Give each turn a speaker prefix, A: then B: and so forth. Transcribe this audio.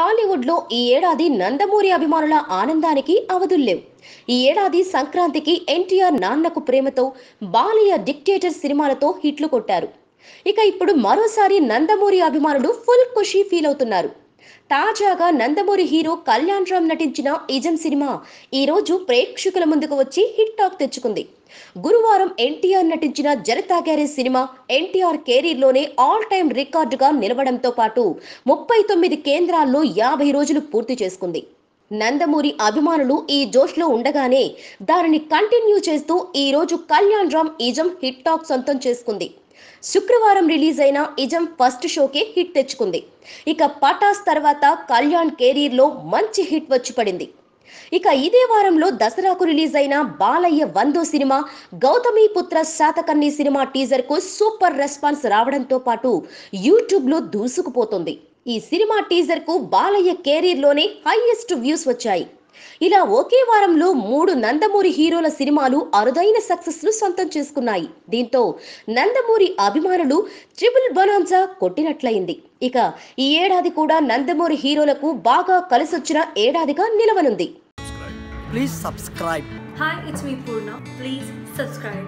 A: టాలీవుడ్లో ఈ ఏడాది నందమూరి అభిమానుల ఆనందానికి అవధుల్లేవు ఈ ఏడాది సంక్రాంతికి ఎన్టీఆర్ నాన్నకు ప్రేమతో బాలయ్య డిక్టేటర్ సినిమాలతో హిట్లు కొట్టారు. ఇక ఇప్పుడు మరోసారి నందమూరి అభిమానులు ఫుల్ ఖుషీ ఫీల్ అవుతున్నారు. తాజాగా నందమూరి హీరో కళ్యాణ్ రామ్ నటించిన ఇజం సినిమా ఈ రోజు ప్రేక్షకుల ముందుకు వచ్చి హిట్ టాక్ తెచ్చుకుంది. గురువారం ఎన్టీఆర్ నటించిన జనతా గ్యారేజ్ సినిమా ఎన్టీఆర్ కెరీర్లోనే ఆల్ టైం రికార్డుగా నిలవడంతో పాటు ముప్పై తొమ్మిది కేంద్రాల్లో యాభై రోజులు పూర్తి చేసుకుంది. నందమూరి అభిమానులు ఈ జోష్లో ఉండగానే దానిని కంటిన్యూ చేస్తూ ఈ రోజు Kalyan Ram ism hit talk సొంతం చేసుకుంది. శుక్రవారం రిలీజ్ అయిన ఇజం ఫస్ట్ షోకే హిట్ తెచ్చుకుంది. ఇక పటాస్ తర్వాత కళ్యాణ్ కెరీర్లో మంచి హిట్ వచ్చి పడింది. ఇక ఇదే వారంలో దసరాకు రిలీజ్ అయిన బాలయ్య వందో సినిమా గౌతమి పుత్ర శాతకర్ణి సినిమా టీజర్కు సూపర్ రెస్పాన్స్ రావడంతో పాటు యూట్యూబ్లో దూసుకుపోతుంది. ఈ సినిమా టీజర్కు బాలయ్య కెరీర్లోనే హైయెస్ట్ వ్యూస్ వచ్చాయి ఇలా ఒకే వారంలో మూడు నందమూరి హీరోల సినిమాలు అరుదైన సక్సెస్ను సొంతం చేసుకున్నాయి దీంతో నందమూరి అభిమానులు ట్రిపుల్ బనాన్సా కొట్టినట్లయింది ఇక ఈ ఏడాది కూడా నందమూరి హీరోలకు బాగా కలిసొచ్చిన ఏడాదిగా నిలవనుంది
B: Please subscribe.
C: Hi, it's me Purna. Please subscribe.